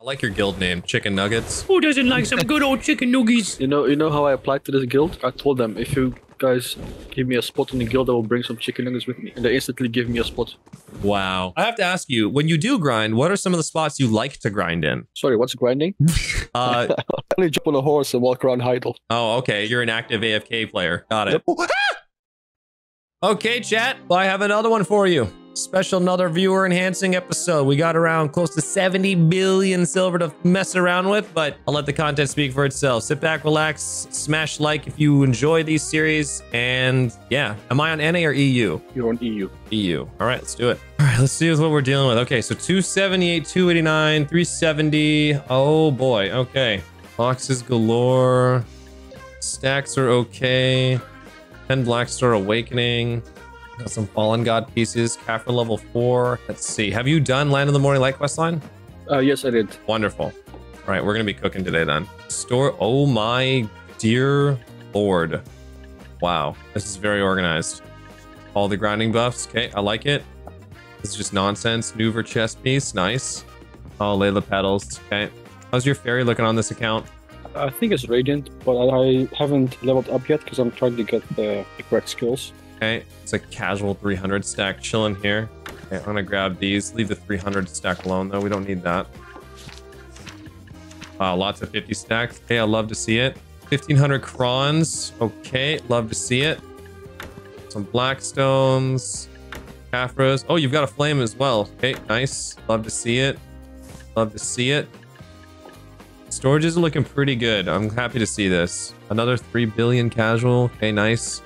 I like your guild name, Chicken Nuggets. Who doesn't like some good old chicken nuggies? You know, you know how I applied to this guild? I told them if you guys give me a spot in the guild, I will bring some chicken nuggets with me, and they instantly give me a spot. Wow. I have to ask you, when you do grind, what are some of the spots you like to grind in? Sorry, what's grinding? Uh, I only jump on a horse and walk around Heidel. oh, okay. You're an active AFK player. Got it. Okay, chat. Well, I have another one for you. Special another viewer enhancing episode. We got around close to 70 billion silver to mess around with, but I'll let the content speak for itself. Sit back, relax, smash like if you enjoy these series. And yeah, am I on NA or EU? You're on EU. EU. All right, let's do it. All right, let's see what we're dealing with. Okay, so 278, 289, 370. Oh boy. Okay. Boxes galore. Stacks are okay. 10 Blackstar Awakening. Got some Fallen God pieces. Kafra level 4. Let's see. Have you done Land of the Morning Light quest line? Uh, yes, I did. Wonderful. All right, we're going to be cooking today then. Store. Oh my dear lord. Wow. This is very organized. All the grinding buffs. Okay, I like it. This is just nonsense. Maneuver chest piece. Nice. Oh, Layla petals. Okay. How's your fairy looking on this account? I think it's Radiant, but I haven't leveled up yet because I'm trying to get the correct skills. Okay, it's a casual 300 stack chilling here. Okay, I'm gonna grab these. Leave the 300 stack alone though. We don't need that. Wow, lots of 50 stacks. Okay, I love to see it. 1500 crons. Okay, love to see it. Some blackstones. Caphras. Oh, you've got a flame as well. Okay, nice. Love to see it. Love to see it. Storage is looking pretty good. I'm happy to see this. Another 3 billion casual. Okay, nice.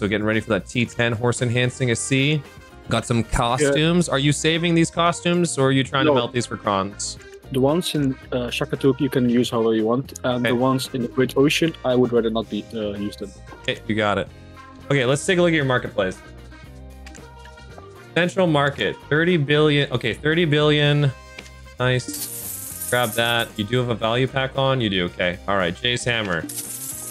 So getting ready for that T10 horse enhancing a C. Got some costumes. Are you saving these costumes or are you trying No. to melt these for crons? The ones in uh, Shakatuk you can use however you want, and Okay. the ones in the Great Ocean I would rather not be uh, use them. Okay, you got it. Okay, let's take a look at your marketplace. Central market, 30 billion. Okay, 30 billion. Nice. Grab that. You do have a value pack on? You do. Okay. All right. Jay's hammer.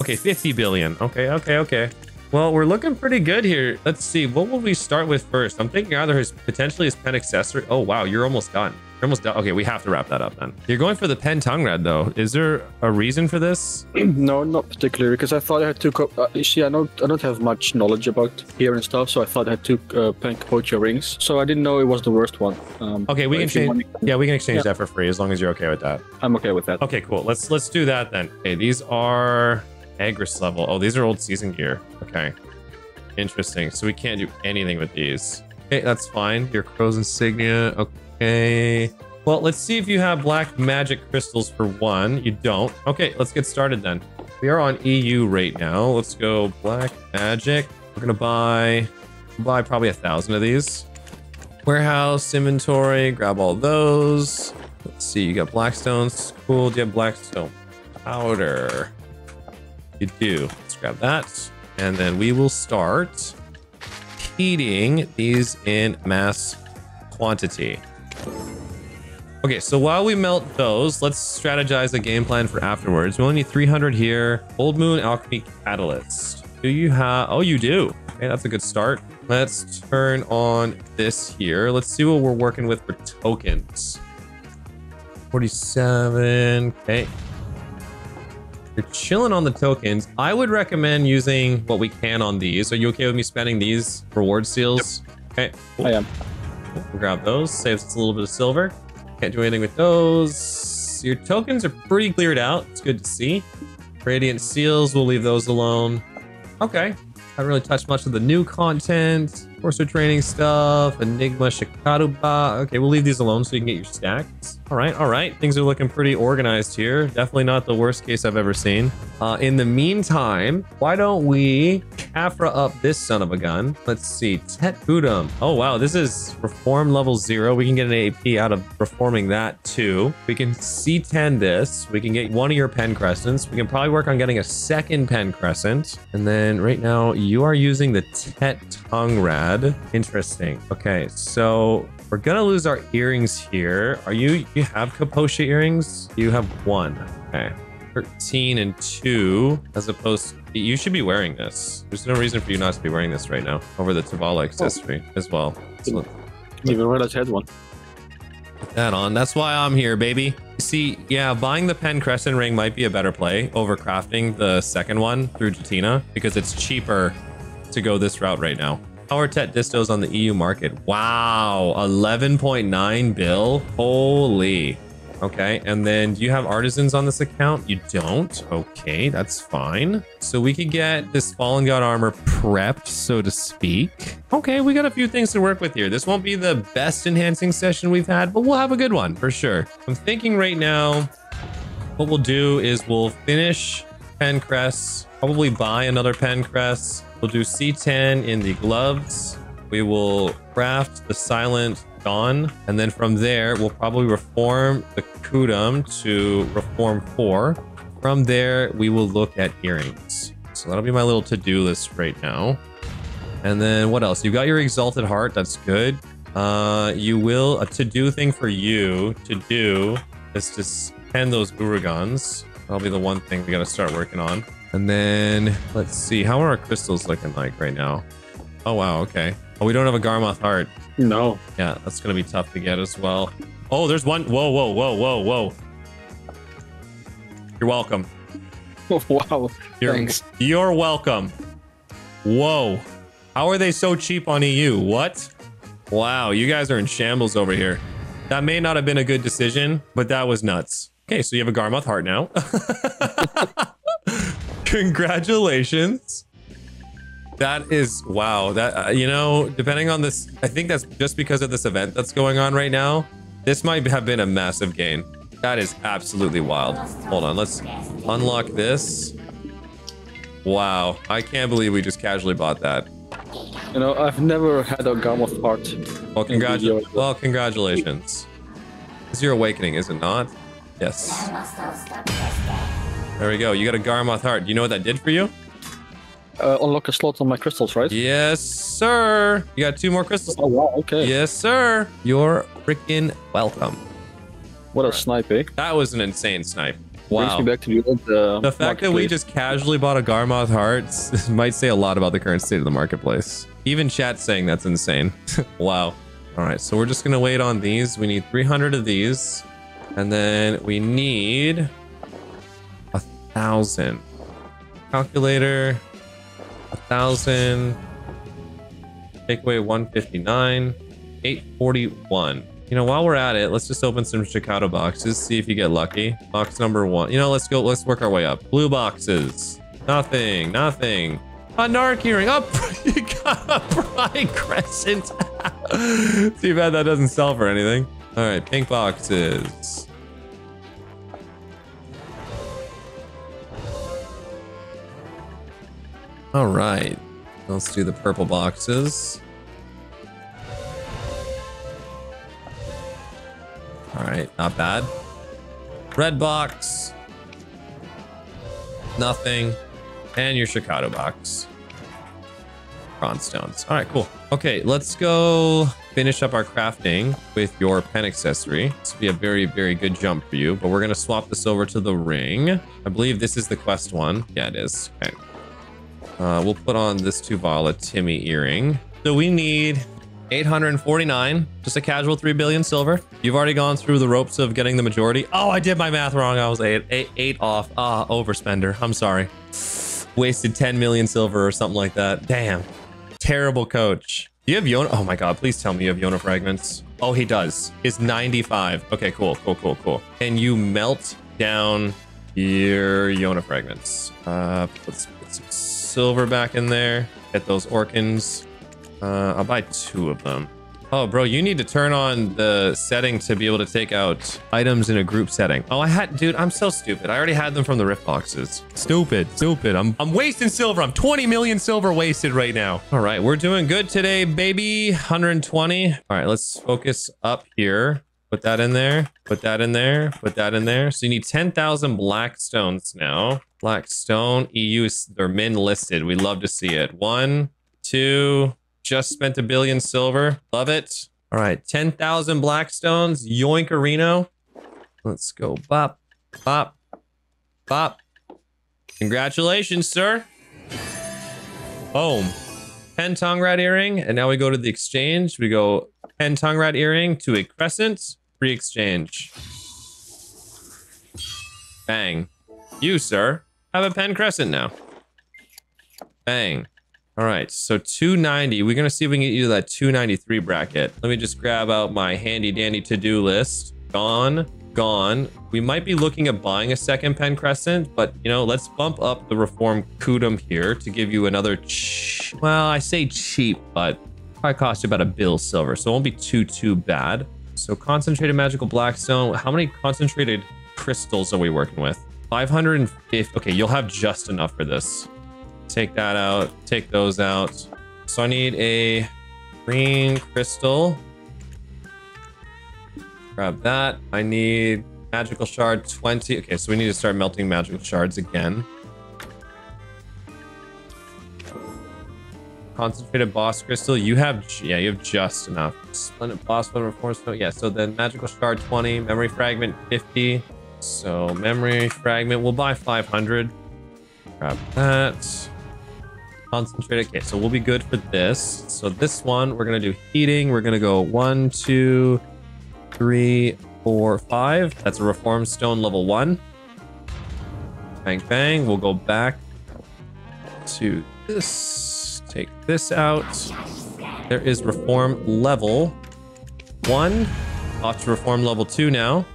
Okay, 50 billion. Okay, okay, okay. Well, we're looking pretty good here. Let's see. What will we start with first? I'm thinking either his potentially his pen accessory. Oh, wow. You're almost done. You're almost done. Okay, we have to wrap that up then. You're going for the pen Tungrad though. Is there a reason for this? no, not particularly, because I thought I had to. Co- uh, you see, I don't, I don't have much knowledge about here and stuff, so I thought I had two uh, pen Capotia rings. So I didn't know it was the worst one. Um, Okay, we can change. Yeah, we can exchange Yeah. that for free as long as you're okay with that. I'm okay with that. Okay, cool. Let's let's do that then. Okay, these are Agris level. Oh, these are old season gear. Okay. Interesting. So we can't do anything with these. Okay, that's fine. Your crow's insignia. Okay. Well, let's see if you have black magic crystals for one. You don't. Okay, let's get started then. We are on EU right now. Let's go black magic. We're gonna buy buy probably a thousand of these. Warehouse inventory. Grab all those. Let's see. You got blackstones. Cool. Do you have blackstone powder? You do. Let's grab that. And then we will start heating these in mass quantity. Okay, so while we melt those, let's strategize a game plan for afterwards. We only need 300 here. Old Moon Alchemy Catalyst. Do you have... Oh, you do. Okay, that's a good start. Let's turn on this here. Let's see what we're working with for tokens. 47. Okay. You're chilling on the tokens. I would recommend using what we can on these. Are you okay with me spending these reward seals? Okay. I am. We'll grab those. Saves us a little bit of silver. Can't do anything with those. Your tokens are pretty cleared out. It's good to see. Radiant seals, we'll leave those alone. Okay. Haven't really touched much of the new content. Courser training stuff. Enigma Shikaruba. Okay, we'll leave these alone so you can get your stacks. All right, all right. Things are looking pretty organized here. Definitely not the worst case I've ever seen. Uh, in the meantime, why don't we Kafra up this son of a gun? Let's see. Tet Kutum. Oh, wow. This is reform level zero. We can get an AP out of reforming that too. We can C10 this. We can get one of your pen crescents. We can probably work on getting a second pen crescent. And then right now you are using the Tet Tungrad. Interesting. Okay. So we're gonna lose our earrings here. Are you, you have Capotia earrings? You have one. Okay. 13 and 2 as opposed to, you should be wearing this there's no reason for you not to be wearing this right now over the Tuvala accessory oh. as well so Didn't even realize I had one. that on that's why i'm here baby See, yeah, buying the Pen Crescent ring might be a better play over crafting the second one through Jetina because it's cheaper to go this route right now. Power Tet distos on the EU market. Wow, 11.9 bill. Holy. Okay, and then do you have artisans on this account? You don't? Okay, that's fine. So we could get this Fallen God armor prepped, so to speak. Okay, we got a few things to work with here. This won't be the best enhancing session we've had, but we'll have a good one for sure. I'm thinking right now, what we'll do is we'll finish Pencrest, probably buy another Pencrest. We'll do C10 in the gloves. We will craft the Silent Dawn, and then from there, we'll probably reform the Kutum to Reform 4. From there, we will look at earrings. So that'll be my little to-do list right now. And then what else? You've got your Exalted Heart. That's good. Uh, you will, a to-do thing for you to do is to send those Uragons. That'll be the one thing we got to start working on. And then let's see, how are our crystals looking like right now? Oh, wow. Okay. Oh, we don't have a Garmoth heart. No. Yeah, that's going to be tough to get as well. Oh, there's one. Whoa, whoa, whoa, whoa, whoa. You're welcome. wow. You're, Thanks. You're welcome. Whoa. How are they so cheap on EU? What? Wow, you guys are in shambles over here. That may not have been a good decision, but that was nuts. Okay, so you have a Garmoth heart now. Congratulations. That is wow. That uh, you know, depending on this, I think that's just because of this event that's going on right now. This might have been a massive gain. That is absolutely wild. Hold on, let's unlock this. Wow, I can't believe we just casually bought that. You know, I've never had a Garmoth heart. Well, video. congratu- well, congratulations. It's your awakening, is it not? Yes. There we go. You got a Garmoth heart. Do you know what that did for you? Uh, unlock a slot on my crystals, right? Yes, sir. You got two more crystals. Oh wow. Okay. Yes, sir. You're freaking welcome. What a snipe, eh? That was an insane snipe. Brings Wow. me back to the old. Uh, The fact that we just casually bought a Garmoth heart might say a lot about the current state of the marketplace. Even chat saying that's insane. wow. All right, so we're just gonna wait on these. We need 300 of these, and then we need a thousand. Calculator, a thousand. Take away 159, 841. You know, while we're at it, let's just open some Chicago boxes, see if you get lucky. Box number one. You know, let's go, let's work our way up. Blue boxes. Nothing, nothing. A Narc. Up, you got a Pride Crescent. Too bad that doesn't sell for anything. All right, pink boxes. All right, let's do the purple boxes. All right, not bad. Red box. Nothing. And your Chicago box. Bronze stones. All right, cool. Okay, let's go finish up our crafting with your pen accessory. This will be a very, very good jump for you, but we're going to swap this over to the ring. I believe this is the quest one. Yeah, it is. Okay. Uh, we'll put on this Tuvala Timmy earring. So we need 849, just a casual 3 billion silver. You've already gone through the ropes of getting the majority. Oh, I did my math wrong. I was eight, eight, eight off. Ah, overspender. I'm sorry. Wasted 10 million silver or something like that. Damn. Terrible coach. Do you have Yona? Oh my god, please tell me you have Yona fragments. Oh, he does. Is 95. Okay, cool, cool, cool, cool. And you melt down your Yona fragments. Uh, let's some silver back in there. Get those Orkins. Uh, I'll buy two of them. Oh, bro, you need to turn on the setting to be able to take out items in a group setting. Oh, I had, dude, I'm so stupid. I already had them from the rift boxes. Stupid, stupid. I'm, I'm wasting silver. I'm 20 million silver wasted right now. All right, we're doing good today, baby. 120. All right, let's focus up here. Put that in there. Put that in there. Put that in there. So you need 10,000 black stones now. Black stone EU. is- They're min listed. We love to see it. One, two. Just spent a billion silver. Love it. All right, 10,000 black stones. Yoinkarino. Let's go. Bop, bop, bop. Congratulations, sir. Boom. Pen Tungrad earring. And now we go to the exchange. We go pen Tungrad earring to a crescent. Free exchange. Bang. You, sir, have a pen crescent now. Bang. All right, so 290. We're gonna see if we can get you to that 293 bracket. Let me just grab out my handy dandy to-do list. Gone, gone. We might be looking at buying a second pen crescent, but you know, let's bump up the reform Kutum here to give you another. Well, I say cheap, but probably cost you about a bill silver, so it won't be too too bad. So concentrated magical blackstone. How many concentrated crystals are we working with? 550. Okay, you'll have just enough for this. Take that out. Take those out. So I need a green crystal. Grab that. I need magical shard 20. Okay, so we need to start melting magical shards again. Concentrated boss crystal. You have, yeah, you have just enough. Splendid boss level reform stone. Yeah, so then magical shard 20, memory fragment 50. So memory fragment, we'll buy 500. Grab that. Concentrate. Okay, so we'll be good for this. So this one, we're gonna do heating. We're gonna go one, two, three, four, five. That's a reform stone level one. Bang, bang. We'll go back to this. Take this out. There is reform level one. Off to reform level two now.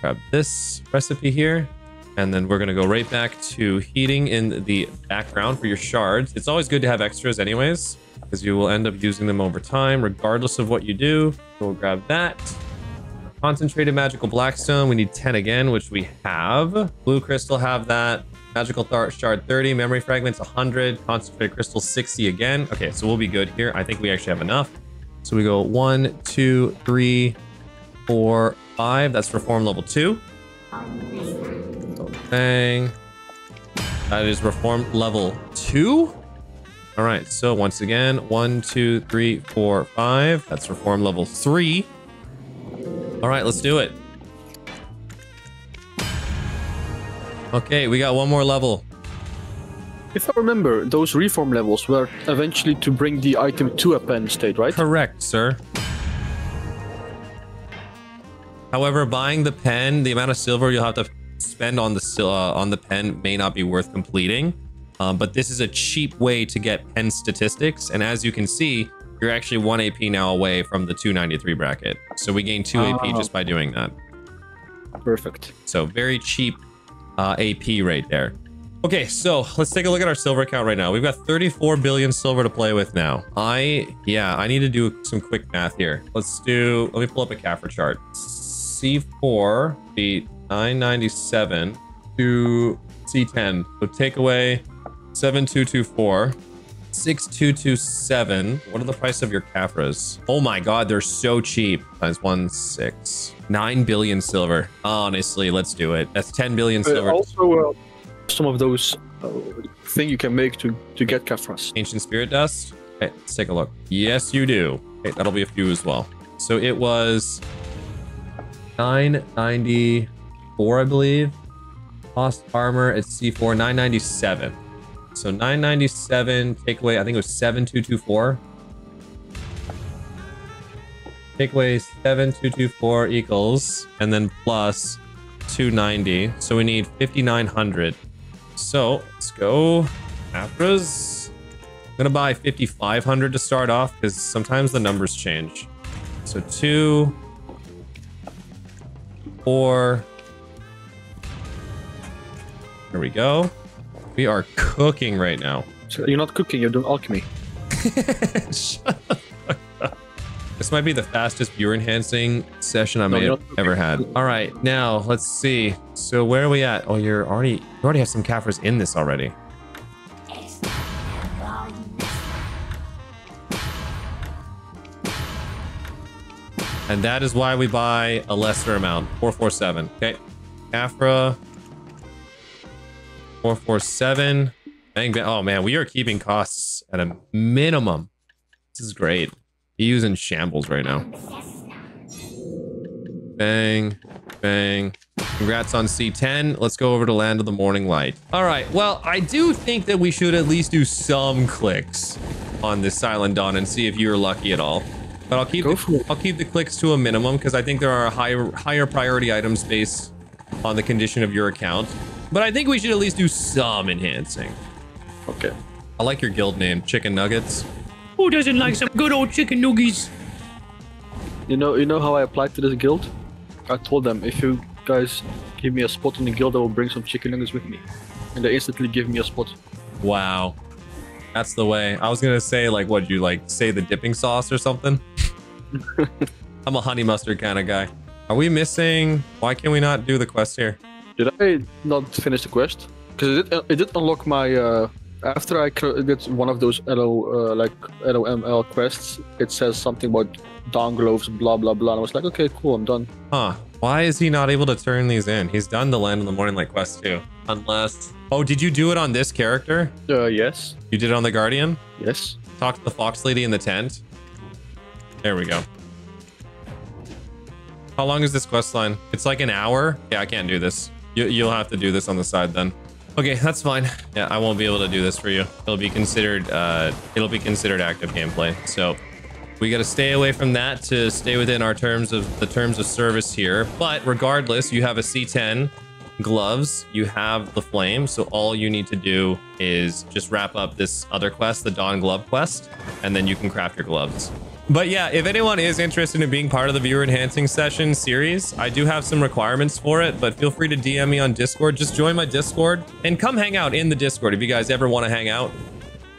Grab this recipe here. And then we're going to go right back to heating in the background for your shards. It's always good to have extras anyways, because you will end up using them over time, regardless of what you do. So we'll grab that. Concentrated magical blackstone. We need 10 again, which we have. Blue crystal have that. Magical shard 30. Memory fragments 100. Concentrated crystal 60 again. Okay, so we'll be good here. I think we actually have enough. So we go one, two, three, four, five. That's reform level two. Bang. That is reform level two. All right, so once again, one, two, three, four, five. That's reform level three. All right, let's do it. Okay, we got one more level. If I remember, those reform levels were eventually to bring the item to a pen state, right? Correct, sir. However, buying the pen, the amount of silver you'll have to spend on the uh, on the pen may not be worth completing. Um, but this is a cheap way to get pen statistics, and as you can see, you're actually one AP now away from the 293 bracket. So we gain two AP just by doing that. Perfect. So very cheap uh, AP right there. Okay, so let's take a look at our silver account right now. We've got 34 billion silver to play with now. I, yeah, I need to do some quick math here. Let's do, let me pull up a CAFRA chart. C4 beat 997 to C10. So take away 7224. 6227. What are the price of your Caphras? Oh my god, they're so cheap. Times one six. Nine billion silver. Honestly, let's do it. That's 10 billion Uh, silver. also, uh, some of those uh, thing you can make to to get Caphras. Ancient Spirit Dust. Okay, let's take a look. Yes, you do. Okay, that'll be a few as well. So it was 994, I believe. Cost armor at C4, 997. So 997, take away, I think it was 7224. Take away 7224 equals, and then plus 290. So we need 5900. So let's go. Afras. I'm gonna buy 5500 to start off because sometimes the numbers change. So two, four. There we go. We are cooking right now. So you're not cooking, you're doing alchemy. Shut the fuck up. This might be the fastest viewer enhancing session i may have ever had. All right, now let's see. So where are we at? Oh, you're already you already have some Caphras in this already. And that is why we buy a lesser amount. 447. Okay. Afra. 447. Bang, bang. Oh man, we are keeping costs at a minimum. This is great. EU's in shambles right now. Bang, bang. Congrats on C10. Let's go over to Land of the Morning Light. All right. Well, I do think that we should at least do some clicks on this Silent Dawn and see if you're lucky at all. But I'll keep the. I'll keep the clicks to a minimum because I think there are higher higher priority items based on the condition of your account. But I think we should at least do some enhancing. Okay. I like your guild name, Chicken Nuggets. Who doesn't like some good old chicken nuggies? You know, you know how I applied to this guild? I told them if you guys give me a spot in the guild, I will bring some chicken nuggets with me, and they instantly give me a spot. Wow. That's the way. I was gonna say like what you like say the dipping sauce or something. I'm a honey mustard kind of guy. Are we missing? Why can we not do the quest here? Did I not finish the quest? Because it did, it did unlock my. Uh, after I did one of those LO uh, like LOML quests, it says something about dongloves, blah blah blah. And I was like, okay, cool, I'm done. Huh. Why is he not able to turn these in? He's done the land in the morning light quest too. Unless. Oh, did you do it on this character? Uh, yes, You did it on the Guardian? yes. Talk to the fox lady in the tent. There we go. How long is this quest line? It's like an hour. Yeah, I can't do this. You, you'll have to do this on the side then. Okay, that's fine. Yeah, I won't be able to do this for you. It'll be considered. Uh, it'll be considered active gameplay. So we got to stay away from that to stay within our terms of the terms of service here. But regardless, you have a C10 gloves, you have the flame. So all you need to do is just wrap up this other quest, the Dawn Glove quest, and then you can craft your gloves. But yeah, if anyone is interested in being part of the viewer enhancing session series, I do have some requirements for it, but feel free to DM me on Discord. Just join my Discord and come hang out in the Discord if you guys ever want to hang out.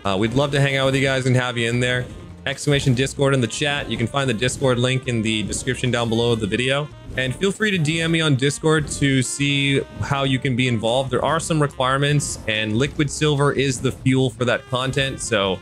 Uh, we'd love to hang out with you guys and have you in there. Exclamation Discord in the chat. You can find the Discord link in the description down below of the video. And feel free to DM me on Discord to see how you can be involved. There are some requirements, and liquid silver is the fuel for that content. So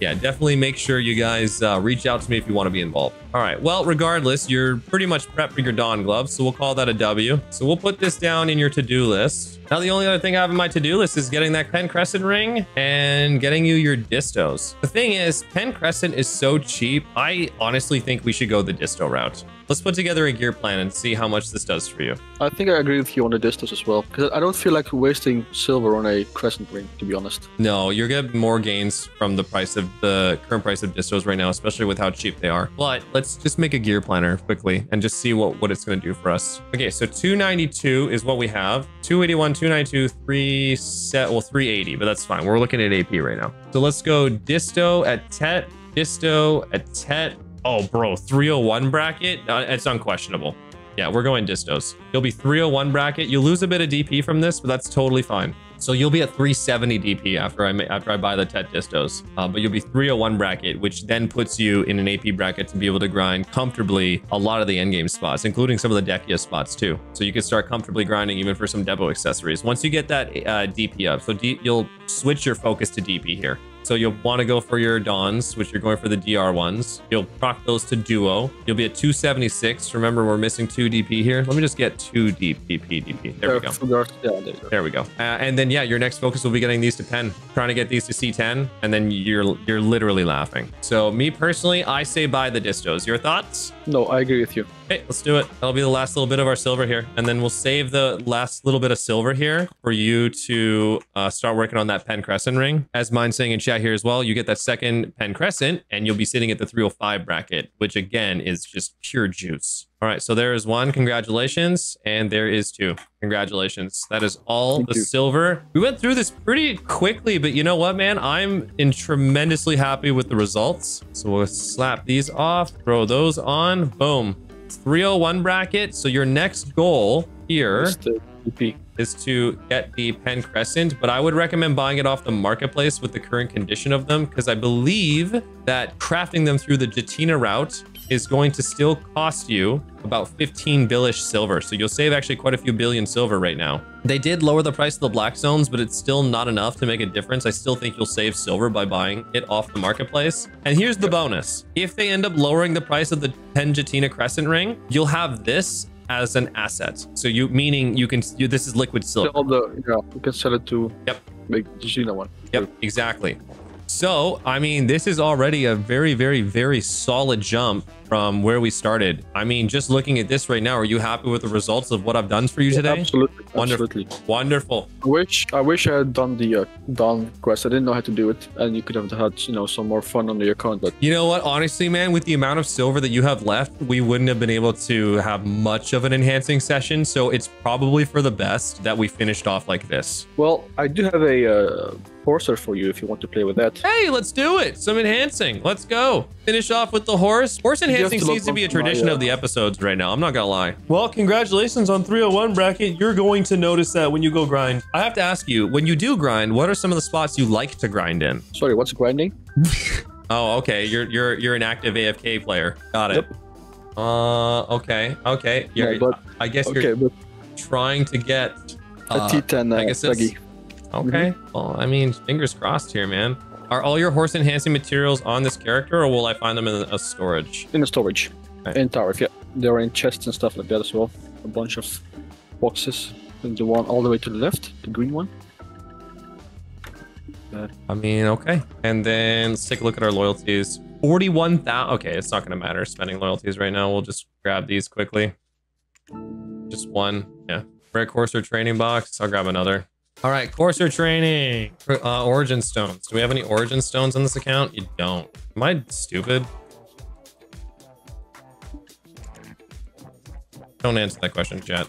yeah, definitely make sure you guys uh, reach out to me if you want to be involved. All right. Well, regardless, you're pretty much prepped for your Dawn gloves, so we'll call that a W. So we'll put this down in your to-do list. Now, the only other thing I have in my to-do list is getting that Pen Crescent ring and getting you your distos. The thing is, Pen Crescent is so cheap. I honestly think we should go the disto route. Let's put together a gear plan and see how much this does for you. I think I agree with you on the distance as well. Because I don't feel like wasting silver on a crescent ring, to be honest. No, you're getting more gains from the price of the current price of distos right now, especially with how cheap they are. But let's just make a gear planner quickly and just see what, what it's going to do for us. Okay, so 292 is what we have. 281, 292, 3 set, well, 380, but that's fine. We're looking at AP right now. So let's go disto at tet, disto at tet. Oh, bro, 301 bracket. Uh, it's unquestionable. Yeah, we're going distos. You'll be 301 bracket. You lose a bit of DP from this, but that's totally fine. So you'll be at 370 DP after I after I buy the Tet distos, uh, but you'll be 301 bracket, which then puts you in an AP bracket to be able to grind comfortably a lot of the endgame spots, including some of the Dehkia spots too. So you can start comfortably grinding even for some Debo accessories. Once you get that uh, DP up, so D- you'll switch your focus to DP here. So you'll want to go for your Dawns, which you're going for the DR ones. You'll proc those to Duo. You'll be at 276. Remember, we're missing 2 DP here. Let me just get 2 DP, DP. There we go. There you go. There we go. Uh, and then yeah, your next focus will be getting these to pen. Trying to get these to C10, and then you're you're literally laughing. So me personally, I say buy the distos. Your thoughts? No, I agree with you. Okay, let's do it. That'll be the last little bit of our silver here, and then we'll save the last little bit of silver here for you to uh, start working on that pen crescent ring. As mine's saying in chat here as well, you get that second pen crescent, and you'll be sitting at the 305 bracket, which again is just pure juice. All right, so there is one. Congratulations, and there is two. Congratulations. That is all Thank the you. silver. We went through this pretty quickly, but you know what, man? I'm in tremendously happy with the results. So we'll slap these off, throw those on. Boom. 301 bracket. So your next goal here It's the DP. is to get the Pen Crescent, but I would recommend buying it off the marketplace with the current condition of them because I believe that crafting them through the Jetina route is going to still cost you about 15 billish silver. So you'll save actually quite a few billion silver right now. They did lower the price of the black zones, but it's still not enough to make a difference. I still think you'll save silver by buying it off the marketplace. And here's the bonus. If they end up lowering the price of the Pen Jetina Crescent ring, you'll have this as an asset. So you meaning you can you, this is liquid silver. Sell the, yeah, you can sell it to Yep. make the Gina one. Yep, exactly. So, I mean, this is already a very, very, very solid jump from where we started. I mean, just looking at this right now, are you happy with the results of what I've done for you today? Absolutely, Wonderful. absolutely. Wonderful. I wish I wish I had done the uh, Dawn quest. I didn't know how to do it, and you could have had you know some more fun on the account. But You know what? Honestly, man, with the amount of silver that you have left, we wouldn't have been able to have much of an enhancing session. So it's probably for the best that we finished off like this. well, I do have a uh, Horser for you if you want to play with that. Hey, let's do it. Some enhancing. Let's go. Finish off with the horse. Horse enhancing to seems to be a up my, tradition uh, of the episodes right now. I'm not gonna lie. Well, congratulations on 301 bracket. You're going to notice that when you go grind. I have to ask you, when you do grind, what are some of the spots you like to grind in? Sorry, what's grinding? Oh, okay. You're you're you're an active AFK player. Got it. Yep. Uh, okay, okay. You're, No, but I guess okay, you're but trying to get a uh, T10 uh, Pegasus. Peggy. Okay. Mm-hmm. Well, I mean, fingers crossed here, man. Are all your horse enhancing materials on this character, or will I find them in a storage? in the storage Okay. in towers. Yeah, they're in chests and stuff like that as well. A bunch of boxes. And the one all the way to the left, the green one. I mean, okay. And then let's take a look at our loyalties. 41,000. Okay, it's not going to matter spending loyalties right now. We'll just grab these quickly. Just one. Yeah. Rare Courser training box. I'll grab another. All right, Courser training. Uh, origin stones. Do we have any origin stones on this account? You don't. Am I stupid? Don't answer that question, chat.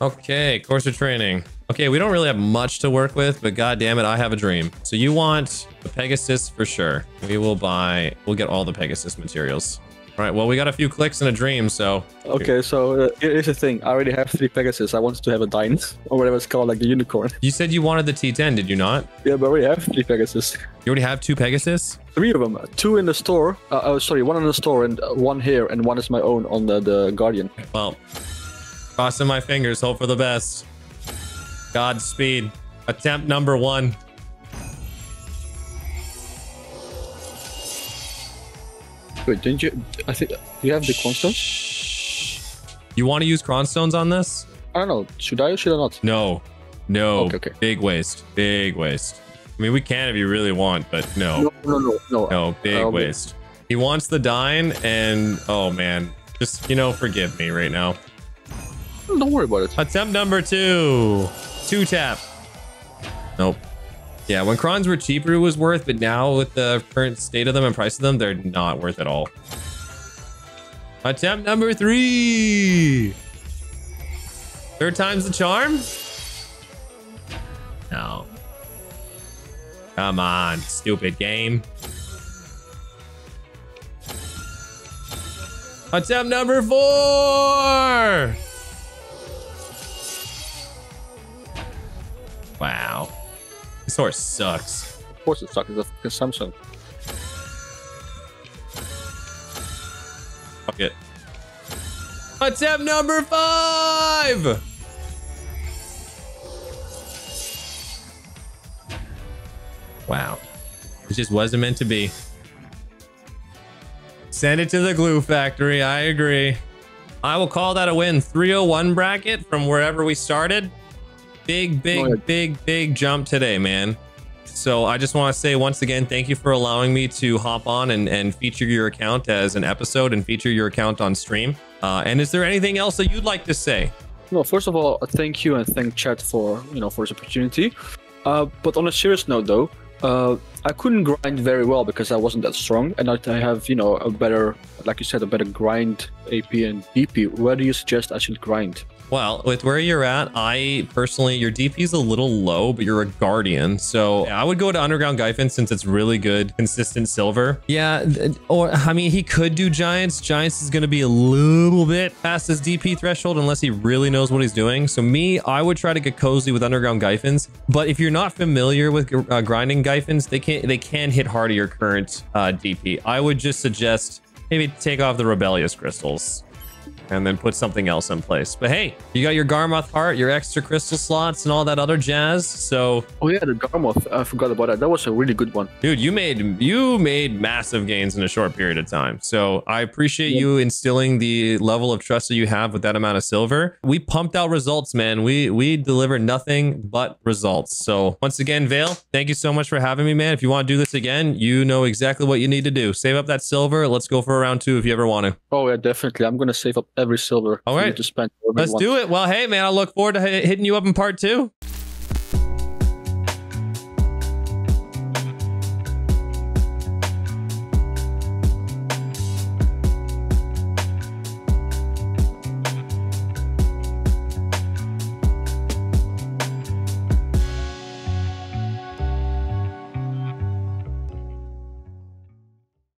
Okay, Courser training. Okay, we don't really have much to work with, but god damn it, I have a dream. So you want the Pegasus for sure. We will buy, we'll get all the Pegasus materials. All right, well, we got a few clicks and a dream, so Okay, so uh, here's the thing. I already have three Pegasus. I wanted to have a Dine, or whatever it's called, like the unicorn. you said you wanted the T10, did you not? Yeah, but we have three Pegasus. You already have two Pegasus? Three of them. Two in the store. Uh, oh, sorry, one in the store and uh, one here, and one is my own on the, the Guardian. Well, crossing my fingers, hope for the best. Godspeed. Attempt number one. Wait, didn't you? I think you have the cornstones. You want to use Cronstones on this? I don't know. Should I or should I not? No. No. Okay, okay. Big waste. Big waste. I mean, we can if you really want, but no. No, no, no, no. No, big be- waste. He wants the dine, and oh man, just you know, forgive me right now. Don't worry about it. Attempt number two, two tap. Nope. Yeah, when crons were cheaper, it was worth, but now with the current state of them and price of them, they're not worth at all. Attempt number three. Third time's the charm. No. Come on, stupid game. Attempt number four. Wow. This horse sucks. Of course it sucks. It's a Samsung. Fuck it. Attempt number five. Wow. It just wasn't meant to be. Send it to the glue factory. I agree. I will call that a win. 301 bracket from wherever we started. Big, big, big, big jump today, man. So I just want to say once again, thank you for allowing me to hop on and, and feature your account as an episode and feature your account on stream. Uh, and is there anything else that you'd like to say? No, first of all, thank you and thank Chat for you know for this opportunity. Uh, but on a serious note, though, uh, I couldn't grind very well because I wasn't that strong, and I I have you know a better, like you said, a better grind AP and DP. Where do you suggest I should grind? Well, with where you're at, I personally, your DP is a little low, but you're a guardian. So I would go to Underground Gyfin since it's really good, consistent silver. Yeah, or I mean, he could do Giants. Giants is going to be a little bit past his DP threshold unless he really knows what he's doing. So me, I would try to get cozy with Underground Gyfins. But if you're not familiar with uh, grinding Gyfins, they they can hit hard at your current uh, DP. I would just suggest maybe take off the Rebellious crystals. And then put something else in place. But hey, you got your Garmoth heart, your extra crystal slots, and all that other jazz. So, Oh yeah, the Garmoth. I forgot about that. That was a really good one. dude, you made you made massive gains in a short period of time. So I appreciate you instilling the level of trust that you have with that amount of silver. We pumped out results, man. We we delivered nothing but results. So once again, Vale, thank you so much for having me, man. If you want to do this again, you know exactly what you need to do. Save up that silver. Let's go for a round two if you ever want to. Oh yeah, definitely. I'm gonna save up every silver. All right. to spend. Let's do it. Well, hey, man, I look forward to hi- hitting you up in part two.